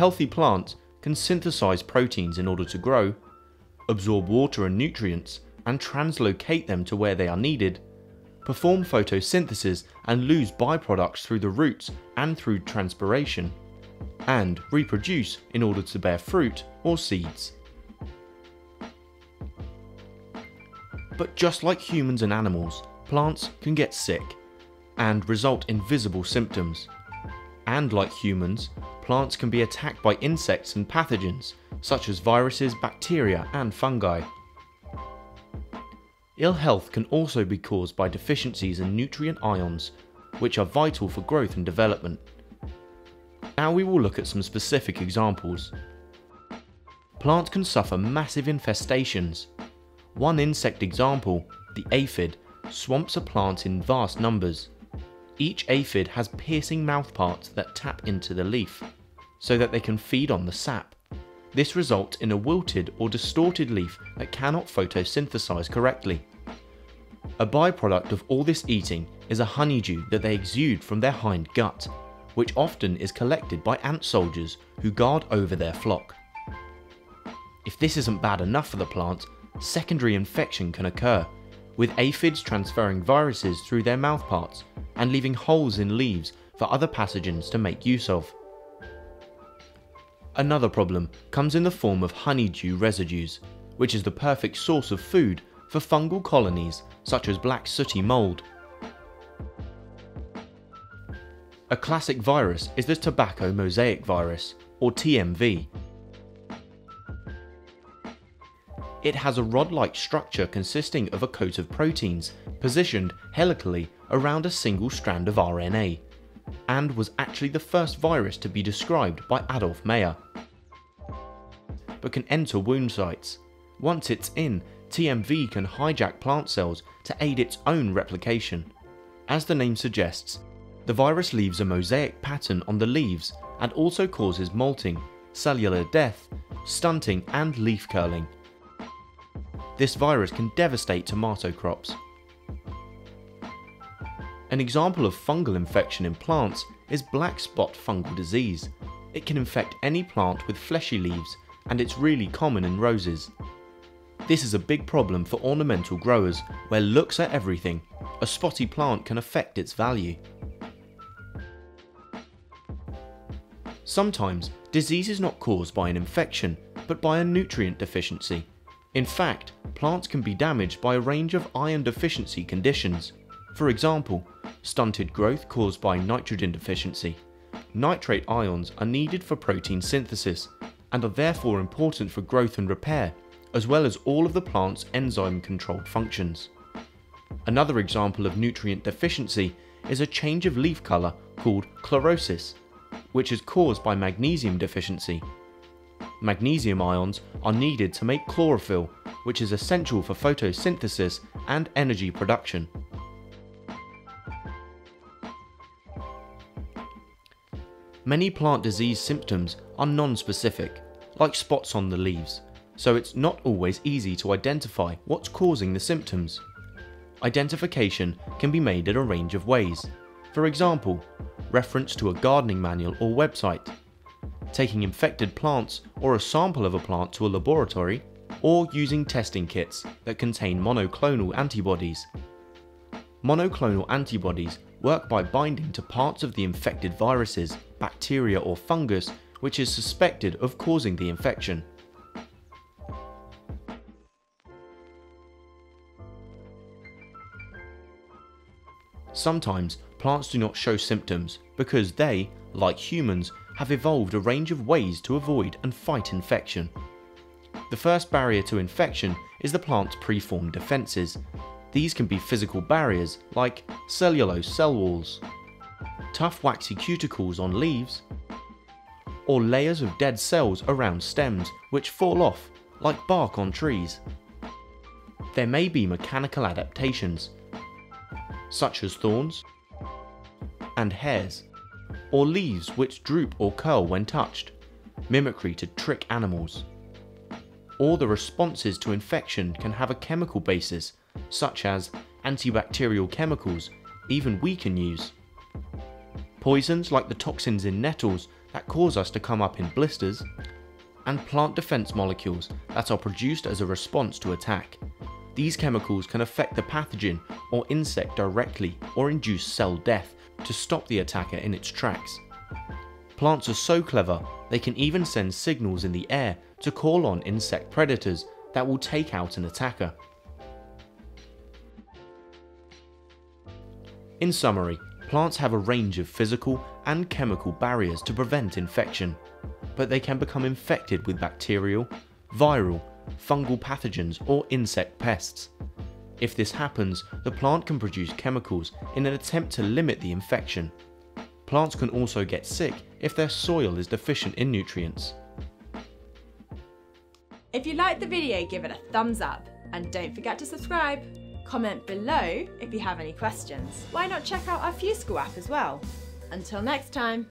healthy plant can synthesize proteins in order to grow, absorb water and nutrients, and translocate them to where they are needed, perform photosynthesis and lose byproducts through the roots and through transpiration, and reproduce in order to bear fruit or seeds. But just like humans and animals, plants can get sick and result in visible symptoms. And like humans, plants can be attacked by insects and pathogens such as viruses, bacteria, and fungi. Ill health can also be caused by deficiencies in nutrient ions, which are vital for growth and development. Now we will look at some specific examples. Plants can suffer massive infestations. One insect example, the aphid, swamps a plant in vast numbers. Each aphid has piercing mouthparts that tap into the leaf, so that they can feed on the sap. This results in a wilted or distorted leaf that cannot photosynthesize correctly. A byproduct of all this eating is a honeydew that they exude from their hind gut, which often is collected by ant soldiers who guard over their flock. If this isn't bad enough for the plant, secondary infection can occur, with aphids transferring viruses through their mouthparts and leaving holes in leaves for other pathogens to make use of. Another problem comes in the form of honeydew residues, which is the perfect source of food for fungal colonies such as black sooty mould. A classic virus is the tobacco mosaic virus, or TMV. It has a rod-like structure consisting of a coat of proteins positioned helically around a single strand of RNA, and was actually the first virus to be described by Adolf Mayer. But can enter wound sites. Once it's in, TMV can hijack plant cells to aid its own replication. As the name suggests, the virus leaves a mosaic pattern on the leaves and also causes mottling, cellular death, stunting and leaf curling. This virus can devastate tomato crops. An example of fungal infection in plants is black spot fungal disease. It can infect any plant with fleshy leaves and it's really common in roses. This is a big problem for ornamental growers where looks are everything. A spotty plant can affect its value. Sometimes, disease is not caused by an infection, but by a nutrient deficiency. In fact, plants can be damaged by a range of ion deficiency conditions. For example, stunted growth caused by nitrogen deficiency. Nitrate ions are needed for protein synthesis and are therefore important for growth and repair as well as all of the plant's enzyme controlled functions. Another example of nutrient deficiency is a change of leaf colour called chlorosis, which is caused by magnesium deficiency. Magnesium ions are needed to make chlorophyll, which is essential for photosynthesis and energy production. Many plant disease symptoms are non-specific, like spots on the leaves, so it's not always easy to identify what's causing the symptoms. Identification can be made in a range of ways. For example, reference to a gardening manual or website, taking infected plants or a sample of a plant to a laboratory, or using testing kits that contain monoclonal antibodies. Monoclonal antibodies work by binding to parts of the infected viruses, bacteria or fungus which is suspected of causing the infection. Sometimes plants do not show symptoms because they, like humans, have evolved a range of ways to avoid and fight infection. The first barrier to infection is the plant's preformed defences. These can be physical barriers like cellulose cell walls, tough waxy cuticles on leaves, or layers of dead cells around stems which fall off like bark on trees. There may be mechanical adaptations such as thorns and hairs, or leaves which droop or curl when touched, mimicry to trick animals. Or the responses to infection can have a chemical basis, such as antibacterial chemicals, even we can use. Poisons like the toxins in nettles that cause us to come up in blisters, and plant defense molecules that are produced as a response to attack. These chemicals can affect the pathogen or insect directly or induce cell death to stop the attacker in its tracks. Plants are so clever they can even send signals in the air to call on insect predators that will take out an attacker. In summary, plants have a range of physical and chemical barriers to prevent infection, but they can become infected with bacterial, viral, fungal pathogens or insect pests. If this happens, the plant can produce chemicals in an attempt to limit the infection. Plants can also get sick if their soil is deficient in nutrients. If you liked the video, give it a thumbs up and don't forget to subscribe. Comment below if you have any questions. Why not check out our FuseSchool app as well? Until next time.